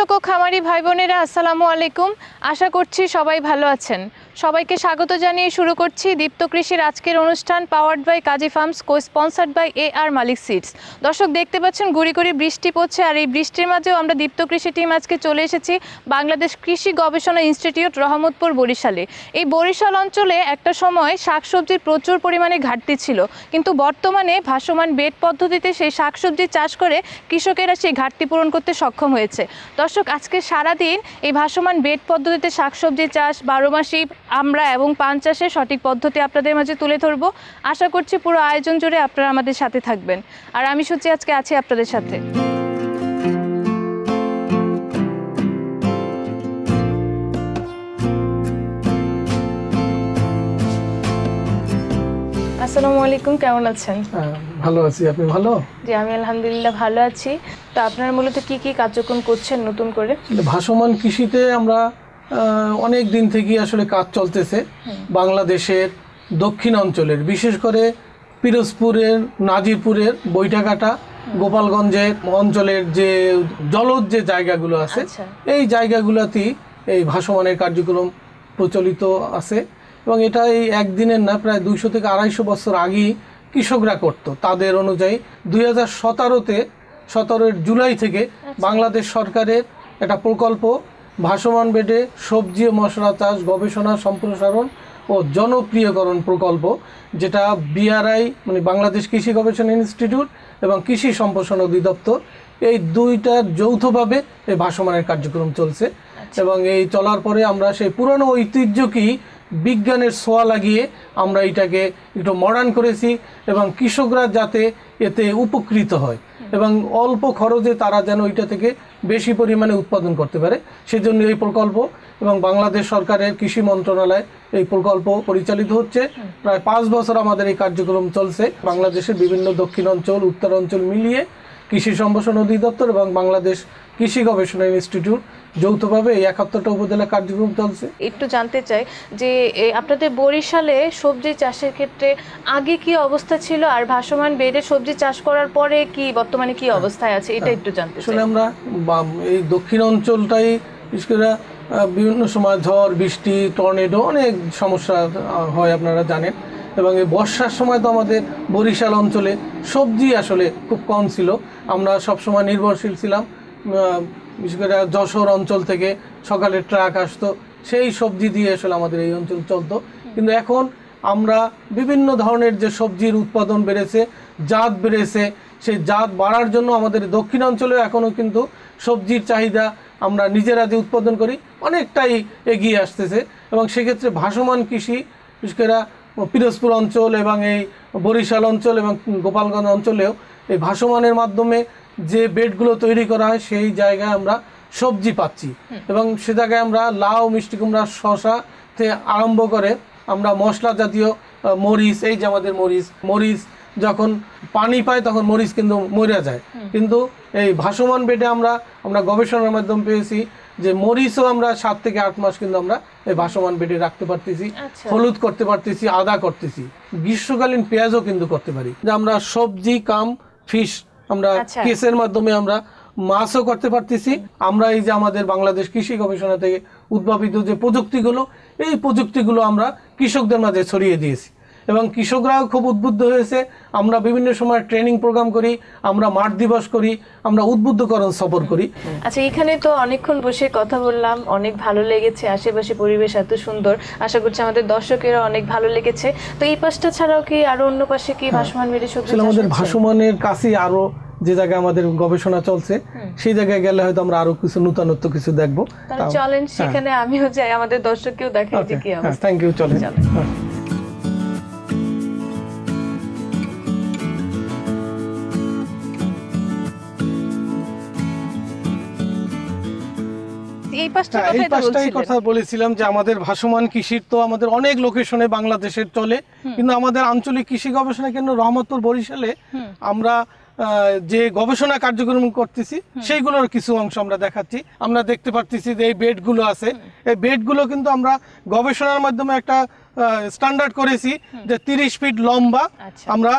কৃষক ও খামারি ভাই বোনেরা আসসালামু আলাইকুম। আশা করছি সবাই ভালো আছেন। সবাইকে স্বাগত জানিয়ে শুরু করছি দীপ্ত কৃষির আজকের অনুষ্ঠান powered by Kazi farms co sponsored by A R Malik seeds দর্শক, দেখতে পাচ্ছেন গুড়ি গুড়ি বৃষ্টি পড়ছে আর এই বৃষ্টির মাঝেও আমরা দীপ্ত কৃষি টিম আজকে চলে এসেছি বাংলাদেশ কৃষি গবেষণা ইনস্টিটিউট রহমতপুর, বরিশালে। এই বরিশাল অঞ্চলে একটা সময় শাকসবজির প্রচুর পরিমাণে ঘাটতি ছিল, কিন্তু বর্তমানে ভাসমান বেড পদ্ধতিতে সেই শাকসবজি চাষ করে কৃষকেরা সেই ঘাটতি পূরণ করতে সক্ষম হয়েছে। দর্শক, আজকে সারাদিন এই ভাসমান বেড পদ্ধতিতে শাকসবজি চাষ বারো মাসি আমরা এবং পান চাষের সঠিক পদ্ধতি আপনাদের মাঝে তুলে ধরবো। আশা করছি পুরো আয়োজন জুড়ে আপনারা আমাদের সাথে থাকবেন। আর আমি সত্যি আজকে আছি আপনাদের সাথে। আসসালামু আলাইকুম কেমন আছেন? হ্যাঁ, ভালো আছি। আপনি ভালো? জি আমি আলহামদুলিল্লাহ ভালো আছি। তো আপনারা মূলত কি কি কার্যক্রম করছেন নতুন করে? ভাসমান কৃষিতে আমরা অনেক দিন থেকেই আসলে কাজ চলতেছে বাংলাদেশের দক্ষিণ অঞ্চলের বিশেষ করে পিরোজপুরের নাজিরপুরের বৈঠাকাটা গোপালগঞ্জের অঞ্চলের যে জলজ যে জায়গাগুলো আছে আচ্ছা। এই জায়গাগুলোতেই এই ভাসমানের কার্যক্রম প্রচলিত আছে এবং এটা এই একদিনের না প্রায় দুইশো থেকে আড়াইশো বছর আগেই কৃষকরা করত। তাদের অনুযায়ী দুই হাজার সতেরোতে সতেরোর জুলাই থেকে বাংলাদেশ সরকারের একটা প্রকল্প ভাসমান বেডে সবজি ও মশলা চাষ গবেষণা সম্প্রসারণ ও জনপ্রিয়করণ প্রকল্প যেটা বিআরআই মানে বাংলাদেশ কৃষি গবেষণা ইনস্টিটিউট এবং কৃষি সম্প্রসারণ অধিদপ্তর এই দুইটার যৌথভাবে এই ভাসমানের কার্যক্রম চলছে। এবং এই চলার পরে আমরা সেই পুরনো ঐতিহ্যকেই বিজ্ঞানের ছোঁয়া লাগিয়ে আমরা এটাকে একটু মডার্ন করেছি এবং কৃষকরা যাতে এতে উপকৃত হয়। এবং অল্প খরচে তারা যেন ওইটা থেকে বেশি পরিমাণে উৎপাদন করতে পারে। সেজন্য এই প্রকল্প এবং বাংলাদেশ সরকারের কৃষি মন্ত্রণালয় এই প্রকল্প পরিচালিত হচ্ছে। প্রায় পাঁচ বছর আমাদের এই কার্যক্রম চলছে। বাংলাদেশের বিভিন্ন দক্ষিণ অঞ্চল উত্তর অঞ্চল মিলিয়ে কৃষি সম্প্রসারণ অধিদপ্তর এবং বাংলাদেশ কৃষি গবেষণা ইনস্টিটিউট যৌথভাবে এই একাত্তরটা উপজেলা কার্যক্রম চলছে। একটু জানতে চাই যে আপনাদের বরিশালে সবজি চাষের ক্ষেত্রে আগে কি অবস্থা ছিল আর ভাসমান বেডে সবজি চাষ করার পরে কি বর্তমানে কি অবস্থায় আছে? এটা একটু জানতে আসলে আমরা এই দক্ষিণ অঞ্চলটাই বিশেষ করে বিভিন্ন সময় ঝড় বৃষ্টি টর্নেডো অনেক সমস্যা হয় আপনারা জানেন। এবং এই বর্ষার সময় তো আমাদের বরিশাল অঞ্চলে সবজি আসলে খুব কম ছিল। আমরা সবসময় নির্ভরশীল ছিলাম বিশেষ করে যশোর অঞ্চল থেকে সকালে ট্রাক আসতো, সেই সবজি দিয়ে আসলে আমাদের এই অঞ্চল চলতো। কিন্তু এখন আমরা বিভিন্ন ধরনের যে সবজির উৎপাদন বেড়েছে, জাত বেড়েছে, সেই জাত বাড়ার জন্য আমাদের দক্ষিণ অঞ্চলে এখনও কিন্তু সবজির চাহিদা আমরা নিজেরা যে উৎপাদন করি, অনেকটাই এগিয়ে আসতেছে। এবং সেক্ষেত্রে ভাসমান কৃষি, বিশেষ পিরোজপুর অঞ্চল এবং এই বরিশাল অঞ্চল এবং গোপালগঞ্জ অঞ্চলেও এই ভাসমানের মাধ্যমে যে বেডগুলো তৈরি করা হয় সেই জায়গায় আমরা সবজি পাচ্ছি। এবং সে জায়গায় আমরা লাউ মিষ্টি কুমড়া শশা থেকে আরম্ভ করে আমরা মশলা জাতীয় মরিচ এই যে আমাদের মরিচ মরিচ যখন পানি পায় তখন মরিচ কিন্তু মরে যায়। কিন্তু এই ভাসমান বেডে আমরা আমরা গবেষণার মাধ্যমে পেয়েছি যে মরিচও আমরা সাত থেকে আট মাস কিন্তু আমরা ভাসমান বেটে রাখতে পারতেছি আচ্ছা। হলুদ করতে পারতেছি আদা করতেছি গ্রীষ্মকালীন পেঁয়াজও কিন্তু করতে পারি যে আমরা সবজি কাম ফিশ আমরা আচ্ছা। কেসের মাধ্যমে আমরা মাছও করতে পারতেছি আমরা এই যে আমাদের বাংলাদেশ কৃষি গবেষণা থেকে উদ্ভাবিত যে প্রযুক্তিগুলো এই প্রযুক্তিগুলো আমরা কৃষকদের মাঝে ছড়িয়ে দিয়েছি এবং কৃষকরাও খুব উদ্বুদ্ধ হয়েছে। আমরা বিভিন্ন সময় ট্রেনিং প্রোগ্রাম করি আমরা মাঠ দিবস করি আমরা উদ্বুদ্ধকরণ সফর করি। আচ্ছা এখানে তো অনেকক্ষণ বসে কথা বললাম অনেক ভালো লেগেছে আশেপাশে পরিবেশ এত সুন্দর। আশা করছি আমাদের দর্শকেরা অনেক ভালো লেগেছে। তো এই পাশটা ছাড়াও কি আরও অন্য পাশে কি ভাসমান বেডে সবজি আমাদের ভাসমানের কাছে আরও যে জায়গায় আমাদের গবেষণা চলছে সেই জায়গায় গেলে হয়তো আমরা আরও কিছু নূতনত্ব কিছু দেখব। চলেন সেখানে আমিও যাই আমাদের দর্শককেও দেখাই যে কি অবস্থা। থ্যাংক ইউ চলেন। চলেন। এই পাশটা হ্যাঁ, এই কথা বলেছিলাম যে আমাদের ভাসমান কৃষির তো আমাদের অনেক লোকেশনে বাংলাদেশের চলে। কিন্তু আমাদের আঞ্চলিক কৃষি গবেষণা কেন্দ্র রহমতপুর বরিশালে আমরা যে গবেষণা কার্যক্রম করতেছি সেইগুলোর কিছু অংশ আমরা দেখাচ্ছি। আমরা দেখতে পাচ্ছি যে এই বেডগুলো আছে। এই বেডগুলো কিন্তু আমরা গবেষণার মাধ্যমে একটা স্ট্যান্ডার্ড করেছি যে তিরিশ ফিট লম্বা আচ্ছা। আমরা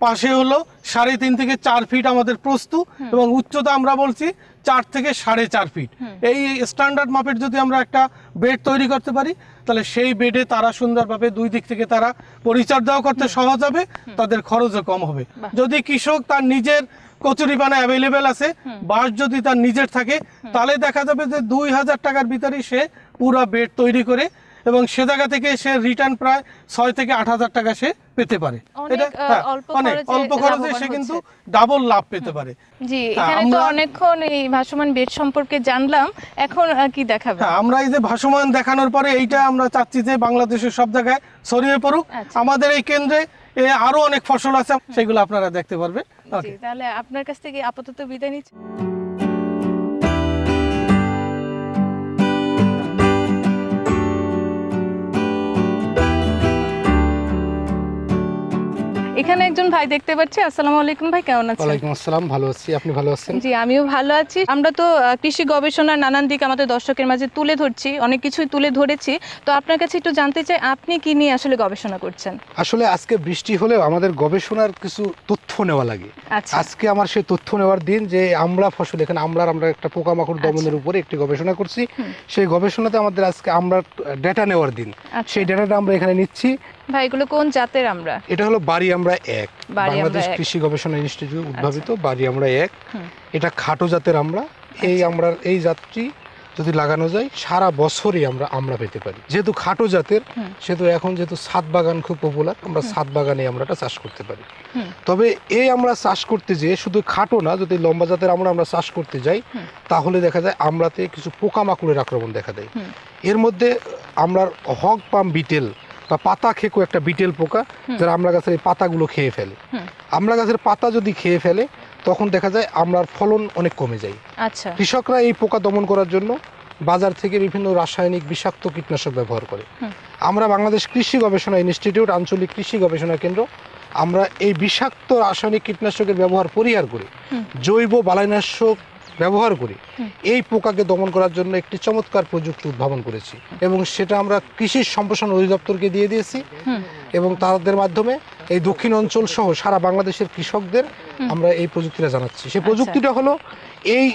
পাশে হলো সাড়ে তিন থেকে চার ফিট আমাদের প্রস্তু এবং উচ্চতা আমরা বলছি চার থেকে সাড়ে চার ফিট এই স্ট্যান্ডার্ড মাপের যদি আমরা একটা বেড তৈরি করতে পারি তাহলে সেই বেডে তারা সুন্দরভাবে দুই দিক থেকে তারা পরিচর্যাও করতে সহজ হবে তাদের খরচও কম হবে। যদি কৃষক তার নিজের কচুরিপানা অ্যাভেলেবেল আছে বাস যদি তার নিজের থাকে তাহলে দেখা যাবে যে দুই হাজার টাকার ভিতরেই সে পুরো বেড তৈরি করে এবং সে জায়গা থেকে সে রিটার্ন প্রায় ছয় থেকে আট হাজার টাকা সে পেতে পারে। হ্যাঁ, অল্প অনেক খরচে অল্প খরচে সে কিন্তু ডাবল লাভ পেতে পারে। জি হ্যাঁ, এখানে তো আমরা- অনেকক্ষণ এই ভাসমান বেড সম্পর্কে জানলাম এখন কি দেখাবে? হ্যাঁ আমরা এই যে ভাসমান দেখানোর পরে এইটা আমরা চাচ্ছি যে বাংলাদেশের সব জায়গায় ছড়িয়ে পড়ুক। আচ্ছা। আমাদের এই কেন্দ্রে আরও অনেক ফসল আছে সেগুলো আপনারা দেখতে পারবেন। তাহলে আপনার কাছ থেকে আপাতত বিদায় নিচ্ছি। এখানে একজন ভাই দেখতে পাচ্ছি। আসসালামু আলাইকুম ভাই কেমন আছেন? ওয়ালাইকুম আসসালাম ভালো আছি। আপনি ভালো আছেন? জি আমিও ভালো আছি। আমরা তো কৃষি গবেষণার নানান দিক আমাদের দর্শকের মাঝে তুলে ধরছি অনেক কিছুই তুলে ধরেছি। তো আপনার কাছে একটু জানতে চাই আপনি কি নিয়ে আসলে গবেষণা করছেন? আসলে আজকে বৃষ্টি হলেও আমাদের গবেষণার কিছু তথ্য নেওয়া লাগে। আচ্ছা। আজকে আমার সেই তথ্য নেওয়ার দিন যে আমলা ফসল এখানে আমলার আমরা একটা পোকামাকড় দমনের উপরে একটি গবেষণা করছি। সেই গবেষণাতে আমাদের আজকে আমরা ডেটা নেওয়ার দিন। আচ্ছা। সেই ডেটাটা আমরা এখানে নিচ্ছি। ভাই এগুলো কোন জাতের আমরা? এটা হলো বাড়ি আমরা এক। বাংলাদেশ আচ্ছা। কৃষি গবেষণা ইনস্টিটিউট উদ্ভাবিত বাড়ি আমরা এক। এটা খাটো জাতের আমরা। এই আচ্ছা। আমরা এই জাতটি যদি লাগানো যায় সারা বছরই আমরা আমরা পেতে পারি। যেহেতু খাটো জাতের সেহেতু এখন যেহেতু ছাদ বাগান খুব পপুলার আমরা ছাদ বাগানে আমরা এটা চাষ করতে পারি। তবে এই আমরা চাষ করতে যেয়ে শুধু খাটো না যদি লম্বা জাতের আমরা আমরা চাষ করতে যাই তাহলে দেখা যায় আমরাতে কিছু পোকামাকড়ের আক্রমণ দেখা দেয়। এর মধ্যে আমরার হক পাম বিটেল বা পাতা খেকো একটা বিটেল পোকা যারা আমলা গাছের এই পাতাগুলো খেয়ে ফেলে। আমলা গাছের পাতা যদি খেয়ে ফেলে তখন দেখা যায় আমলার ফলন অনেক কমে যায়। আচ্ছা। কৃষকরা এই পোকা দমন করার জন্য বাজার থেকে বিভিন্ন রাসায়নিক বিষাক্ত কীটনাশক ব্যবহার করে। আমরা বাংলাদেশ কৃষি গবেষণা ইনস্টিটিউট আঞ্চলিক কৃষি গবেষণা কেন্দ্র আমরা এই বিষাক্ত রাসায়নিক কীটনাশকের ব্যবহার পরিহার করে। জৈব বালাইনাশক ব্যবহার করি এই পোকাকে দমন করার জন্য একটি চমৎকার প্রযুক্তি উদ্ভাবন করেছি এবং সেটা আমরা কৃষি সম্প্রসারণ অধিদপ্তরকে দিয়ে দিয়েছি এবং তাদের মাধ্যমে এই দক্ষিণ অঞ্চল সহ সারা বাংলাদেশের কৃষকদের আমরা এই প্রযুক্তিটা জানাচ্ছি। সেই প্রযুক্তিটা হলো এই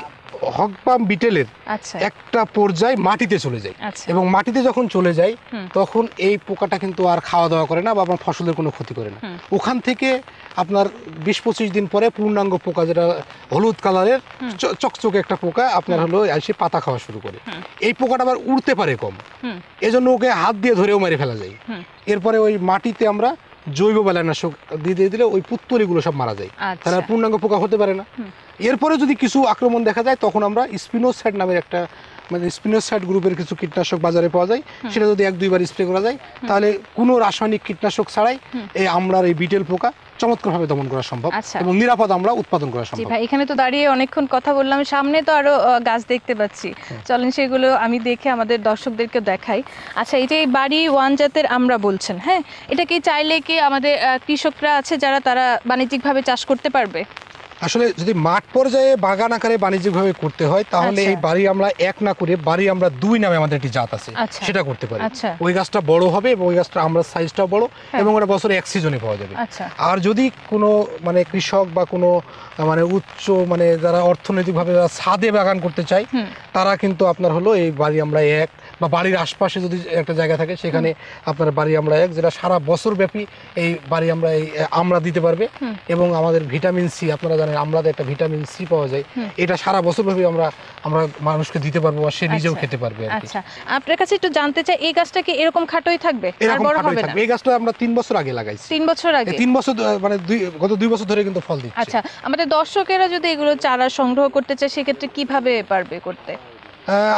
হকপাম বিটেলের আচ্ছা। একটা পর্যায় মাটিতে চলে যায়। আচ্ছা। এবং মাটিতে যখন চলে যায় তখন এই পোকাটা কিন্তু আর খাওয়া দাওয়া করে না বা আপনার ফসলের কোনো ক্ষতি করে না। ওখান থেকে আপনার বিশ পঁচিশ দিন পরে পূর্ণাঙ্গ পোকা যেটা হলুদ কালারের চকচকে একটা পোকা আপনার হলো এসে পাতা খাওয়া শুরু করে। এই পোকাটা আবার উড়তে পারে কম। এজন্য ওকে হাত দিয়ে ধরেও মেরে ফেলা যায়। এরপরে ওই মাটিতে আমরা জৈব বালানাশক দিয়ে দিলে ওই পুত্তলিগুলো সব মারা যায়। আচ্ছা। তাহলে পূর্ণাঙ্গ পোকা হতে পারে না। এরপরে যদি কিছু আক্রমণ দেখা যায় তখন আমরা স্পিনোসাইড নামের একটা মানে স্পিনোসাইড গ্রুপের কিছু কীটনাশক বাজারে পাওয়া যায় সেটা যদি এক দুইবার স্প্রে করা যায় তাহলে কোনো রাসায়নিক কীটনাশক ছাড়াই এই আমরার এই বিটেল পোকা চমৎকারভাবে দমন করা সম্ভব আচ্ছা। এবং নিরাপদ আমরা উৎপাদন করা সম্ভব। ভাই এখানে তো দাঁড়িয়ে অনেকক্ষণ কথা বললাম সামনে তো আরও গাছ দেখতে পাচ্ছি। চলেন সেগুলো আমি দেখে আমাদের দর্শকদেরকে দেখাই। আচ্ছা এই যে বাড়ি ওয়ান জাতের আমরা বলছেন হ্যাঁ? এটা কি চাইলে কি আমাদের কৃষকরা আছে যারা তারা বাণিজ্যিকভাবে চাষ করতে পারবে? আসলে যদি মাঠ পর্যায়ে বাগান আকারে বাণিজ্যিকভাবে করতে হয় তাহলে আচ্ছা। এই বাড়ি আমরা এক না করে বাড়ি আমরা দুই নামে আমাদের একটি জাত আছে আচ্ছা। সেটা করতে পারি আচ্ছা। ওই গাছটা বড় হবে এবং ওই গাছটা আমরা সাইজটাও বড় হ্যাঁ। এবং ওটা বছরে এক সিজনে পাওয়া যাবে আর যদি কোনো মানে কৃষক বা কোনো মানে উচ্চ মানে যারা অর্থনৈতিকভাবে যারা ছাদে বাগান করতে চায় তারা কিন্তু আপনার হলো এই বাড়ি আমরা এক বা বাড়ির আশপাশে যদি একটা জায়গা থাকে সেখানে আপনার বাড়ি আমরা এক যেটা সারা বছর ব্যাপী এই বাড়ি আমরা এই আমরা দিতে পারবে। এবং আমাদের ভিটামিন সি আপনারা জানেন আমরাতে একটা ভিটামিন সি পাওয়া যায়। এটা সারা বছর ব্যাপী আমরা আমরা মানুষকে দিতে পারব বা সে নিজেও আচ্ছা। খেতে পারবে আচ্ছা। আপনার কাছে একটু জানতে চাই এই গাছটা কি এরকম খাটোই থাকবে? আর এরকম বড় খাটোই হবে না? থাকবে। এই গাছটা আমরা তিন বছর আগে লাগাইছি। তিন বছর আগে? তিন বছর মানে দুই গত দুই বছর ধরে কিন্তু ফল দিচ্ছে। আচ্ছা। আমাদের দর্শকেরা যদি এগুলো চারা সংগ্রহ করতে চায় সেক্ষেত্রে কীভাবে পারবে করতে?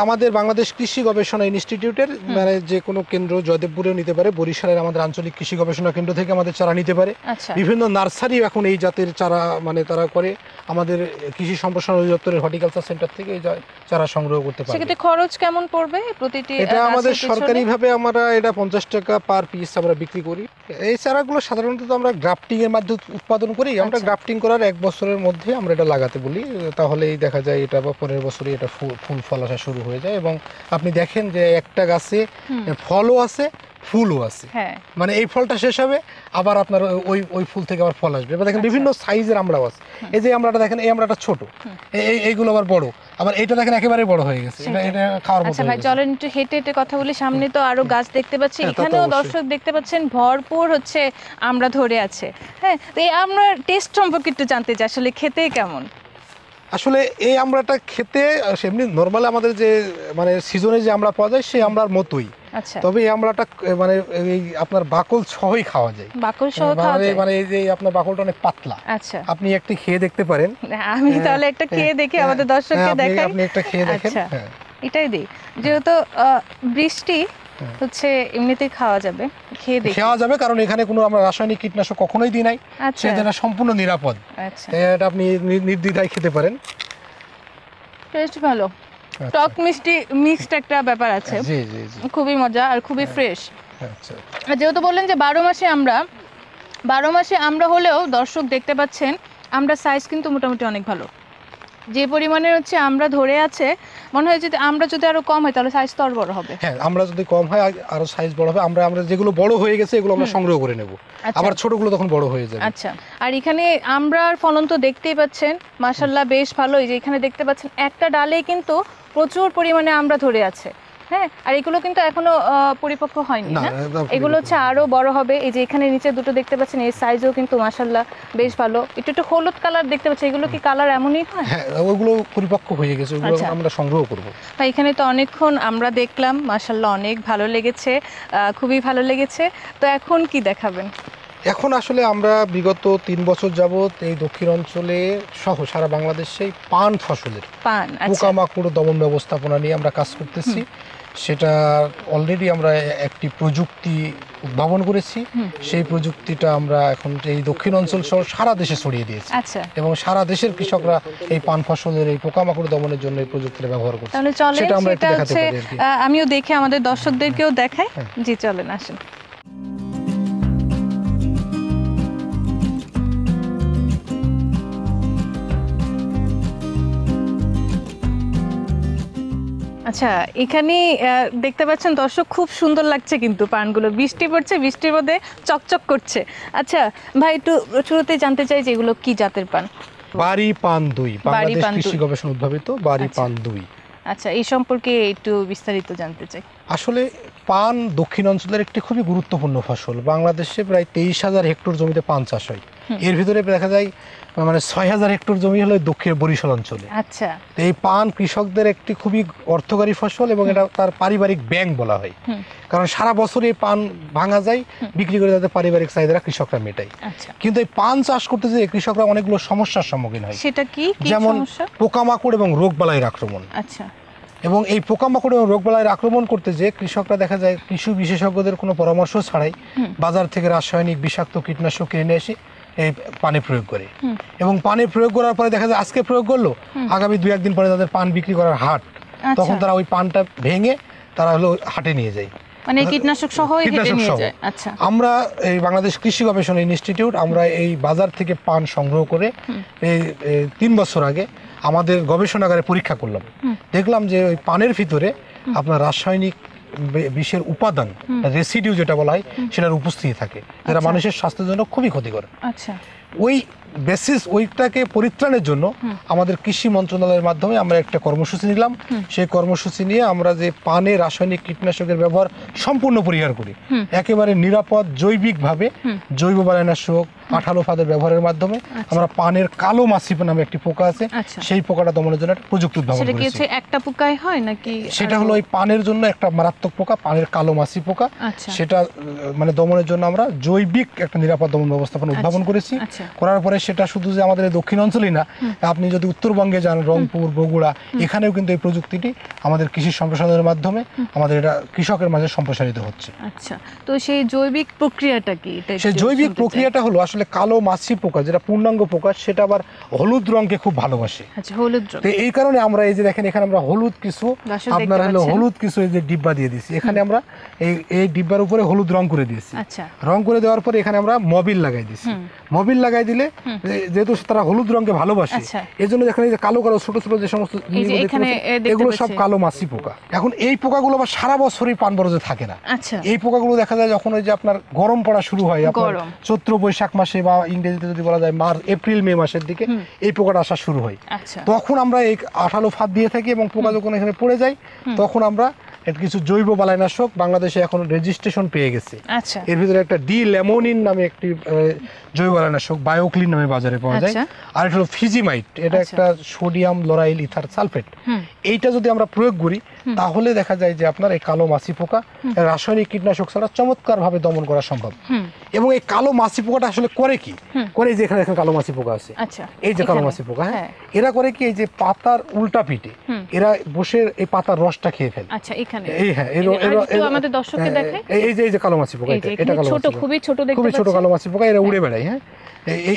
আমাদের বাংলাদেশ কৃষি গবেষণা ইনস্টিটিউটের মানে যে কোনো কেন্দ্র জয়দেবপুরেও নিতে পারে বরিশালের আমাদের আঞ্চলিক কৃষি গবেষণা কেন্দ্র থেকে আমাদের চারা নিতে পারে। আচ্ছা। বিভিন্ন নার্সারি এখন এই জাতের চারা মানে তারা করে আমাদের কৃষি সম্প্রসারণ অধিদপ্তরের হর্টিকালচার সেন্টার থেকে এই চারা সংগ্রহ করতে পারে সেক্ষেত্রে খরচ কেমন পড়বে প্রতিটি এটা আমাদের? সরকারিভাবে আমরা এটা পঞ্চাশ টাকা পার পিস আমরা বিক্রি করি। এই চারাগুলো সাধারণত আমরা গ্রাফটিং এর মাধ্যমে উৎপাদন করি। আমরা আচ্ছা। গ্রাফটিং করার এক বছরের মধ্যে আমরা এটা লাগাতে বলি। তাহলেই দেখা যায় এটা বা পরের বছরই এটা ফুল ফল আসা শুরু হয়ে যায় এবং আপনি দেখেন যে একটা গাছে ফলও আছে ফুলও আছে। হ্যাঁ। মানে এই ফলটা শেষ হবে আবার আপনার ওই ওই ফুল থেকে আবার ফল আসবে। এবার দেখেন বিভিন্ন সাইজের আমরাও আছে। এই যে আমরাটা দেখেন এই আমরাটা ছোট। এই- এই এইগুলো আবার বড়। আবার এটা দেখেন একেবারে বড় হয়ে গেছে। এটা এটা খাওয়ার মতো আচ্ছা ভাই চলেন একটু হেঁটে হেঁটে কথা বলি। সামনে তো আরও গাছ দেখতে পাচ্ছি। হ্যাঁ, এখানেও দর্শক দেখতে পাচ্ছেন ভরপুর হচ্ছে আমরা ধরে আছে। হ্যাঁ তো এই আমরা টেস্ট সম্পর্কে একটু জানতে চাই আসলে খেতে কেমন? আসলে এই আমড়াটা খেতে সেমনি নর্মাল আমাদের যে মানে সিজনে যে আমরা পাওয়া যায় সেই আমড়ার মতোই। আচ্ছা। তবে এই আমড়াটা মানে এই আপনার বাকল সহই খাওয়া যায়। বাকল সহ খাওয়া মানে যায়? মানে এই যে আপনার বাকলটা অনেক পাতলা। আচ্ছা। আপনি একটি খেয়ে দেখতে পারেন। আমি তাহলে একটা খেয়ে দেখি হ্যাঁ, আমাদের দর্শককে হ্যাঁ, দেখাই। আপনি একটা খেয়ে দেখেন আচ্ছা হ্যাঁ। এটাই দিই। যেহেতু বৃষ্টি হচ্ছে এমনিতেই খাওয়া যাবে খেয়ে দেখি। খাওয়া যাবে কারণ এখানে কোনো আমরা রাসায়নিক কীটনাশক কখনোই দিই নাই। আচ্ছা। সেটা সম্পূর্ণ নিরাপদ। আচ্ছা। এটা আপনি নির্দ্বিধায় খেতে পারেন। টেস্ট ভালো। টক মিষ্টি মিক্সড একটা ব্যাপার আছে। জি জি জি। খুবই মজা আর খুবই ফ্রেশ। আচ্ছা। আর যেহেতু বললেন যে বারো মাসে আমরা বারো মাসে আমরা হলেও দর্শক দেখতে পাচ্ছেন আমরা সাইজ কিন্তু মোটামুটি অনেক ভালো। যে পরিমাণে হচ্ছে আমরা ধরে আছে মনে হয় যদি আমরা যদি আরও কম হয় তাহলে সাইজ তো আরও বড় হবে। হ্যাঁ আমরা যদি কম হয় আর- সাইজ বড় হবে। আমরা আমরা যেগুলো বড় হয়ে গেছে এগুলো আমরা সংগ্রহ করে নেব। আচ্ছা। আবার ছোটগুলো তখন বড় হয়ে যাবে। আচ্ছা। আর এখানে আমরার ফলন তো দেখতেই পাচ্ছেন। মাশাল্লাহ বেশ ভালোই এই যে এখানে দেখতে পাচ্ছেন একটা ডালে কিন্তু প্রচুর পরিমাণে আমরা ধরে আছে। হ্যাঁ আর এগুলো কিন্তু এখনও পরিপক্ক হয়নি না, এগুলো হচ্ছে আরও বড় হবে। এই যে এখানে নিচে দুটো দেখতে পাচ্ছেন এর সাইজও কিন্তু মাশাল্লাহ বেশ ভালো। একটু একটু হলুদ কালার দেখতে পাচ্ছি এগুলো কি কালার এমনই হয় হ্যাঁ ওগুলো পরিপক্ক হয়ে গেছে ওগুলো আচ্ছা। আমরা সংগ্রহ করব। এখানে তো অনেকক্ষণ আমরা দেখলাম মাশাল্লাহ অনেক ভালো লেগেছে খুবই ভালো লেগেছে। তো এখন কি দেখাবেন? এখন আসলে আমরা বিগত তিন বছর যাবত এই দক্ষিণ অঞ্চলে সহ সারা বাংলাদেশে পান ফসলের পান আচ্ছা। পোকামাকড় দমন ব্যবস্থাপনা নিয়ে আমরা কাজ করতেছি। সেটা অলরেডি আমরা একটি প্রযুক্তি উদ্ভাবন করেছি। সেই প্রযুক্তিটা আমরা এখন এই দক্ষিণ অঞ্চল সহ সারা দেশে ছড়িয়ে দিয়েছি। আচ্ছা। এবং সারা দেশের কৃষকরা এই পান ফসলের এই পোকামাকড় দমনের জন্য এই প্রযুক্তিটা ব্যবহার করছে। তাহলে চলে সেটা আমরা একটু দেখাতে পারি আমিও দেখে আমাদের দর্শকদেরকেও দেখাই। হ্যাঁ। জি চলেন আসেন। আচ্ছা এখানে দেখতে পাচ্ছেন দর্শক খুব সুন্দর লাগছে কিন্তু পানগুলো। বৃষ্টি পড়ছে বৃষ্টির মধ্যে চকচক করছে। আচ্ছা ভাই একটু শুরুতে জানতে চাই যে এগুলো কি জাতের পান? বাড়ি পান দুই বাংলাদেশ কৃষি গবেষণা উদ্ভাবিত বাড়ি আচ্ছা। পান দুই। আচ্ছা এই সম্পর্কে একটু বিস্তারিত জানতে চাই। আসলে পান দক্ষিণ অঞ্চলের একটি খুবই গুরুত্বপূর্ণ ফসল। বাংলাদেশে প্রায় তেইশ হাজার হেক্টর জমিতে পান চাষ হয়। এর ভিতরে দেখা যায় মানে ছয় হাজার হেক্টর জমি হলো দক্ষিণ বরিশাল অঞ্চলে। আচ্ছা। এই পান কৃষকদের একটি খুবই অর্থকারী ফসল এবং এটা তার পারিবারিক ব্যাংক বলা হয়। কারণ সারা বছর এই পান ভাঙা যায় বিক্রি করে তাদের পারিবারিক চাহিদা কৃষকরা মেটায়। আচ্ছা। কিন্তু এই পান চাষ করতে যেয়ে কৃষকরা অনেকগুলো সমস্যার সম্মুখীন হয়। সেটা কি? যেমন পোকামাকড় এবং রোগ বালাইয়ের আক্রমণ। আচ্ছা। এবং এই পোকামাকড় এবং রোগ রোগবালাইয়ের আক্রমণ করতে যে কৃষকরা দেখা যায় কৃষি বিশেষজ্ঞদের কোনো পরামর্শ ছাড়াই বাজার থেকে রাসায়নিক বিষাক্ত কীটনাশক কিনে এসে এই পানি প্রয়োগ করে। এবং পানি প্রয়োগ করার পরে দেখা যায় আজকে প্রয়োগ করল আগামী দু একদিন পরে তাদের পান বিক্রি করার হাট। তখন তারা ওই পানটা ভেঙে তারা হলো হাটে নিয়ে যায়। মানে কীটনাশক সহ কীটনাশক সহ। আচ্ছা। আমরা এই বাংলাদেশ কৃষি গবেষণা ইনস্টিটিউট আমরা এই বাজার থেকে পান সংগ্রহ করে এই তিন বছর আগে আমাদের গবেষণাগারে পরীক্ষা করলাম। দেখলাম যে ওই পানের ভিতরে আপনার রাসায়নিক বিষের উপাদান রেসিডিউ যেটা বলা হয় সেটার উপস্থিতি থাকে। যেটা মানুষের স্বাস্থ্যের জন্য খুবই ক্ষতিকর। আচ্ছা। ওই বেসিস ওইটাকে পরিত্রাণের জন্য আমাদের কৃষি মন্ত্রণালয়ের মাধ্যমে আমরা একটা কর্মসূচি নিলাম। সেই কর্মসূচি নিয়ে আমরা যে পানে রাসায়নিক কীটনাশকের ব্যবহার সম্পূর্ণ পরিহার করি। একেবারে নিরাপদ জৈবিকভাবে জৈব বালাইনাশক আঠালো ফাদের ব্যবহারের মাধ্যমে আমরা পানের কালো মাছি নামে একটি পোকা আছে আচ্ছা। সেই পোকাটা দমনের জন্য একটা প্রযুক্তি উদ্ভাবন করেছি। একটা পোকায় হয় নাকি সেটা হলো ওই পানের জন্য একটা মারাত্মক পোকা পানের কালো মাছি পোকা। আচ্ছা। সেটা মানে দমনের জন্য আমরা জৈবিক একটা নিরাপদ দমন ব্যবস্থাপনা উদ্ভাবন করেছি। আচ্ছা। করার পরে সেটা শুধু যে আমাদের এই দক্ষিণ অঞ্চলেই না আপনি যদি উত্তরবঙ্গে যান রংপুর বগুড়া এখানেও কিন্তু এই প্রযুক্তিটি আমাদের কৃষি সম্প্রসারণের মাধ্যমে আমাদের এটা কৃষকের মাঝে সম্প্রসারিত হচ্ছে। আচ্ছা। তো সেই জৈবিক প্রক্রিয়াটা কি? সেই জৈবিক প্রক্রিয়াটা হলো আসলে কালো মাছি পোকা যেটা পূর্ণাঙ্গ পোকা সেটা আবার হলুদ রঙকে খুব ভালোবাসে। আচ্ছা হলুদ রং তো এই কারণে আমরা এই যে দেখেন এখানে আমরা হলুদ কিছু আপনার হলো হলুদ কিছু এই যে ডিব্বা দিয়ে দিয়েছি। এখানে আমরা এই এই ডিব্বার উপরে হলুদ রং করে দিয়েছি। আচ্ছা। রং করে দেওয়ার পরে এখানে আমরা মবিল লাগাই দিয়েছি। মোবিল লাগাই দিলে যেহেতু তারা হলুদ রঙকে ভালোবাসে আচ্ছা। এই জন্য দেখেন এই যে কালো কালো ছোট ছোট যে সমস্ত এখানে, এগুলো সব কালো মাছি পোকা। এখন এই পোকাগুলো আবার সারা বছরই পান বরজে থাকে না। আচ্ছা। এই পোকাগুলো দেখা যায় যখন ওই যে আপনার গরম পড়া শুরু হয় আপনার চৈত্র বৈশাখ মাসে বা ইংরেজিতে যদি বলা যায় মার্চ এপ্রিল মে মাসের দিকে এই পোকাটা আসা শুরু হয়। আচ্ছা। তখন আমরা এই আঠালো ফাঁদ দিয়ে থাকি এবং পোকা যখন এখানে পড়ে যায় তখন আমরা এর কিছু জৈব বালাইনাশক বাংলাদেশে এখন রেজিস্ট্রেশন পেয়ে গেছে। আচ্ছা। এর ভিতরে একটা ডি লেমোনিন নামে একটি জৈব বালাইনাশক বায়োক্লিন নামে বাজারে পাওয়া যায়। আচ্ছা। আর এটা হলো ফিজিমাইট এটা আচ্ছা। একটা সোডিয়াম লরাইল ইথার সালফেট এইটা যদি আমরা প্রয়োগ করি তাহলে দেখা যায় যে আপনার এই কালো মাছি পোকা রাসায়নিক কীটনাশক ছাড়া চমৎকার ভাবে দমন করা সম্ভব। এবং এই কালো মাছি পোকাটা আসলে করে কি? করে যে এখানে কালো মাছি পোকা আছে। আচ্ছা এই যে কালো। মাছি পোকা হ্যাঁ? হ্যাঁ। এরা করে কি এই যে পাতার উল্টা পিঠে এরা বসে এই পাতার রসটা খেয়ে ফেলে। আচ্ছা এখানে। এই হ্যাঁ আমাদের দর্শককে হ্যাঁ, দেখাই। এই- যে এই যে কালো মাছি পোকা এটা কালো ছোট খুবই ছোট দেখতে খুবই ছোট কালো মাছি পোকা এরা উড়ে বেড়ায় হ্যাঁ?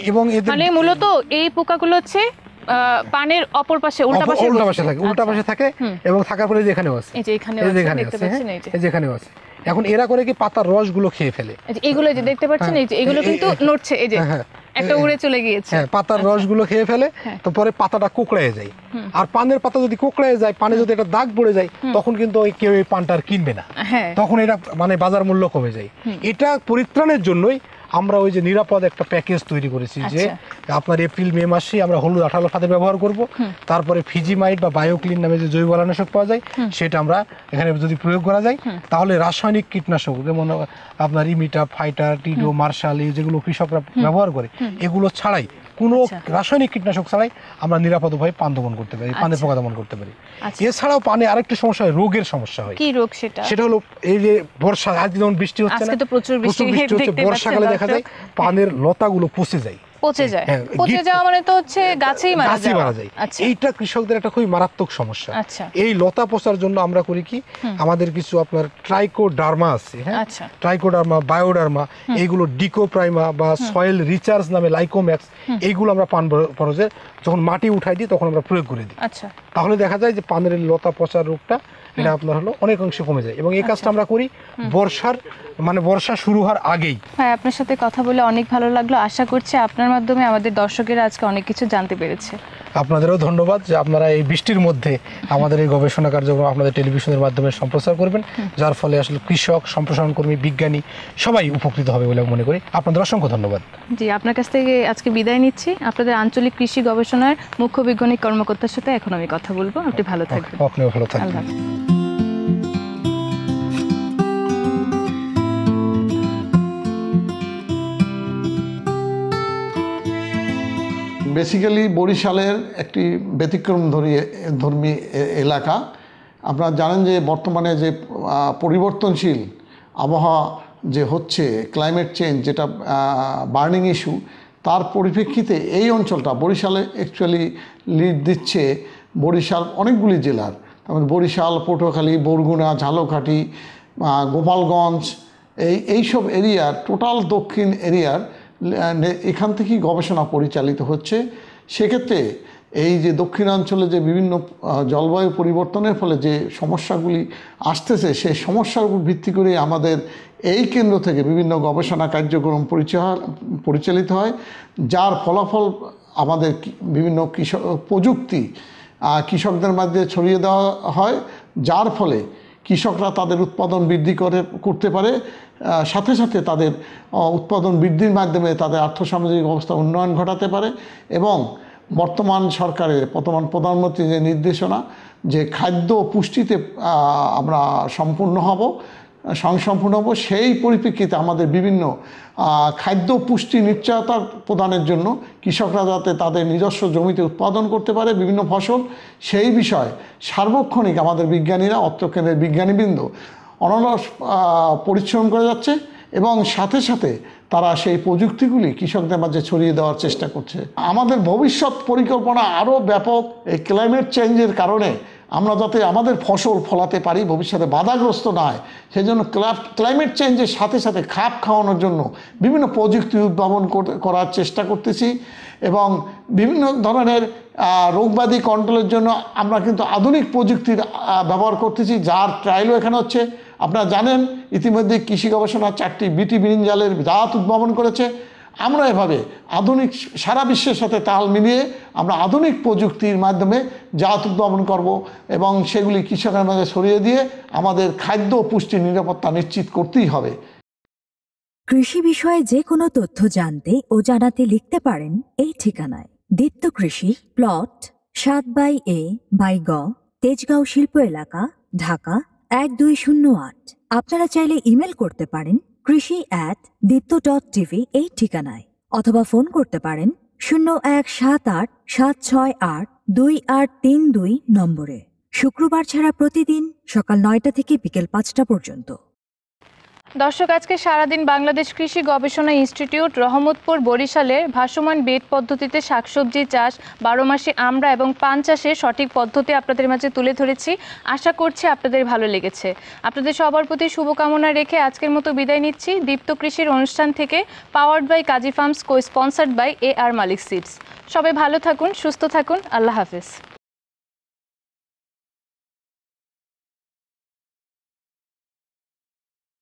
এবং এদের মানে মূলত এই পোকাগুলো হচ্ছে পানের অপর পাশে উল্টা পাশে উল্টা পাশে থাকে উল্টা আচ্ছা। পাশে থাকে এবং থাকার পরে এই যে এখানেও আছে। এই যে এখানেও আছে, দেখতে পাচ্ছেন, হ্যাঁ? এই যে। এখানেও আছে। এখন এরা করে কি পাতার রসগুলো খেয়ে ফেলে? যে এগুলো যে দেখতে পাচ্ছেন এই যে এগুলো কিন্তু নড়ছে এই যে হ্যাঁ, হ্যাঁ। একটা উড়ে চলে গিয়েছে। হ্যাঁ পাতার রসগুলো খেয়ে ফেলে হ্যাঁ। তো পরে পাতাটা কোকড়ায় যায়। আর পানের পাতা যদি কোকড়ায় যায় পানে যদি একটা দাগ পড়ে যায় তখন কিন্তু ওই কেউ এই পানটা আর কিনবে না। হ্যাঁ। তখন এটা মানে বাজার মূল্য কমে যায়। এটা পরিত্রাণের জন্যই আমরা ওই যে নিরাপদ একটা প্যাকেজ তৈরি করেছি যে আপনার এপ্রিল মে মাসে আমরা হলুদ আঠালো ফাঁদে ব্যবহার করব। তারপরে ফিজিমাইট বা বায়োক্লিন নামে যে জৈব কীটনাশক পাওয়া যায় সেটা আমরা এখানে যদি প্রয়োগ করা যায় তাহলে রাসায়নিক কীটনাশক যেমন আপনার ইমিটা ফাইটার টিডো মার্শাল এই যেগুলো কৃষকরা ব্যবহার করে এগুলো ছাড়াই কোনো আচ্ছা। রাসায়নিক কীটনাশক ছাড়াই আমরা নিরাপদ উপায়ে পান দমন করতে পারি পানের আচ্ছা। পোকা দমন করতে পারি আচ্ছা। এছাড়াও পানে আরেকটা সমস্যা হয় রোগের সমস্যা হয় কি রোগ সেটা সেটা হলো এই যে বর্ষা আজ যেমন বৃষ্টি হচ্ছে আজকে না তো প্রচুর বৃষ্টি হচ্ছে বর্ষাকালে দেখা যায়। পানের লতাগুলো পচে যায় পচে যায়। হ্যাঁ, পচে যাওয়া মানে তো হচ্ছে গাছেই মারা গাছই মারা যায়। আচ্ছা। এইটা কৃষকদের একটা খুবই মারাত্মক সমস্যা। আচ্ছা। এই লতা পচার জন্য আমরা করি কি আমাদের কিছু আপনার ট্রাইকোডার্মা আছে হ্যাঁ? আচ্ছা। ট্রাইকোডার্মা বায়োডার্মা এইগুলো ডিকোপ্রাইমা বা সয়েল রিচার্জ নামে লাইকোম্যাক্স এইগুলো আমরা পান যখন মাটি উঠাই দিই তখন আমরা প্রয়োগ করে দিই। আচ্ছা। তাহলে দেখা যায় যে পানের লতা পচার রোগটা এটা আপনার হলো অনেক অংশে কমে যায়। এবং এই কাজটা আমরা করি বর্ষার মানে বর্ষা শুরু হওয়ার আগেই। হ্যাঁ আপনার সাথে কথা বলে অনেক ভালো লাগল। আশা করছি আপনার মাধ্যমে আমাদের দর্শকেরা আজকে অনেক কিছু জানতে পেরেছে। আপনাদেরও ধন্যবাদ যে আপনারা এই বৃষ্টির মধ্যে আমাদের এই গবেষণা কার্যক্রম আপনাদের টেলিভিশনের মাধ্যমে সম্প্রচার করবেন যার ফলে আসলে কৃষক সম্প্রসারণ কর্মী বিজ্ঞানী সবাই উপকৃত হবে বলে মনে করি। আপনাদের অসংখ্য ধন্যবাদ। জি আপনার কাছ থেকে আজকে বিদায় নিচ্ছি। আপনাদের আঞ্চলিক কৃষি গবেষণার মুখ্য বৈজ্ঞানিক কর্মকর্তার সাথে এখন আমি কথা বলব। আপনি ভালো থাকবেন। আপনিও ভালো থাকবেন। বেসিক্যালি বরিশালের একটি ব্যতিক্রম ধর্মী ধর্মী এলাকা। আপনারা জানেন যে বর্তমানে যে পরিবর্তনশীল আবহাওয়া যে হচ্ছে ক্লাইমেট চেঞ্জ যেটা বার্নিং ইস্যু তার পরিপ্রেক্ষিতে এই অঞ্চলটা বরিশালে অ্যাকচুয়ালি লিড দিচ্ছে বরিশাল অনেকগুলি জেলার। তারপরে বরিশাল, পটুয়াখালী, বরগুনা, ঝালকাঠি গোপালগঞ্জ, এই, এইসব এরিয়ার টোটাল দক্ষিণ এরিয়ার এখান থেকেই গবেষণা পরিচালিত হচ্ছে। সেক্ষেত্রে এই যে দক্ষিণাঞ্চলে যে বিভিন্ন জলবায়ু পরিবর্তনের ফলে যে সমস্যাগুলি আসতেছে সেই সমস্যার উপর ভিত্তি করে আমাদের এই কেন্দ্র থেকে বিভিন্ন গবেষণা কার্যক্রম পরিচাল পরিচালিত হয়, যার ফলাফল আমাদের বিভিন্ন কৃষক, প্রযুক্তি কৃষকদের মধ্যে ছড়িয়ে দেওয়া হয়, যার ফলে কৃষকরা তাদের উৎপাদন বৃদ্ধি করে, করতে পারে। সাথে সাথে তাদের উৎপাদন বৃদ্ধির মাধ্যমে তাদের আর্থসামাজিক অবস্থা উন্নয়ন ঘটাতে পারে এবং বর্তমান সরকারের বর্তমান প্রধানমন্ত্রীর যে নির্দেশনা যে খাদ্য পুষ্টিতে আমরা সম্পূর্ণ হব সংসম্পূর্ণ হব। সেই পরিপ্রেক্ষিতে আমাদের বিভিন্ন খাদ্য পুষ্টি নিশ্চয়তা প্রদানের জন্য কৃষকরা যাতে তাদের নিজস্ব জমিতে উৎপাদন করতে পারে বিভিন্ন ফসল, সেই বিষয়ে সার্বক্ষণিক আমাদের বিজ্ঞানীরা অত্র কেন্দ্রের বিজ্ঞানীবৃন্দ অনলস পরিশ্রম করে যাচ্ছে এবং সাথে সাথে তারা সেই প্রযুক্তিগুলি কৃষকদের মাঝে ছড়িয়ে দেওয়ার চেষ্টা করছে। আমাদের ভবিষ্যৎ পরিকল্পনা আরও ব্যাপক, এই ক্লাইমেট চেঞ্জের কারণে আমরা যাতে আমাদের ফসল ফলাতে পারি, ভবিষ্যতে বাধাগ্রস্ত না হয় সেই জন্য ক্লাইমেট চেঞ্জের সাথে সাথে খাপ খাওয়ানোর জন্য বিভিন্ন প্রযুক্তি উদ্ভাবন করার চেষ্টা করতেছি এবং বিভিন্ন ধরনের রোগবাদী কন্ট্রোলের জন্য আমরা কিন্তু আধুনিক প্রযুক্তির ব্যবহার করতেছি, যার ট্রায়ালও এখানে হচ্ছে। আপনারা জানেন, ইতিমধ্যে কৃষি গবেষণা চারটি বিটি বিরিঞ্জালের জাত উদ্ভাবন করেছে। আমরা এভাবে আধুনিক সারা বিশ্বের সাথে তাল মিলিয়ে আমরা আধুনিক প্রযুক্তির মাধ্যমে জাত উদ্ভাবন করব এবং সেগুলি কৃষকের মাঝে ছড়িয়ে দিয়ে আমাদের খাদ্য পুষ্টি নিরাপত্তা নিশ্চিত করতেই হবে। কৃষি বিষয়ে যে কোনো তথ্য জানতে ও জানাতে লিখতে পারেন এই ঠিকানায়। দীপ্ত কৃষি, প্লট, সাত বাই এ, বাই গ, তেজগাঁও শিল্প এলাকা, ঢাকা, এক দুই শূন্য আট। আপনারা চাইলে ইমেল করতে পারেন কৃষি অ্যাট দীপ্ত ডট টিভি এই ঠিকানায় অথবা ফোন করতে পারেন শূন্য এক সাত আট সাত ছয় আট দুই আট তিন দুই নম্বরে শুক্রবার ছাড়া প্রতিদিন সকাল নয়টা থেকে বিকেল পাঁচটা পর্যন্ত দর্শক, আজকে সারাদিন বাংলাদেশ কৃষি গবেষণা ইনস্টিটিউট রহমতপুর বরিশালের ভাসমান বেড পদ্ধতিতে শাকসবজি চাষ, বারো মাসে আমরা এবং পান চাষে সঠিক পদ্ধতি আপনাদের মাঝে তুলে ধরেছি। আশা করছি আপনাদের ভালো লেগেছে। আপনাদের সবার প্রতি শুভকামনা রেখে আজকের মতো বিদায় নিচ্ছি। দীপ্ত কৃষির অনুষ্ঠান থেকে powered by Kazi farms co sponsored by A R Malik seeds সবাই ভালো থাকুন, সুস্থ থাকুন। আল্লাহ হাফেজ।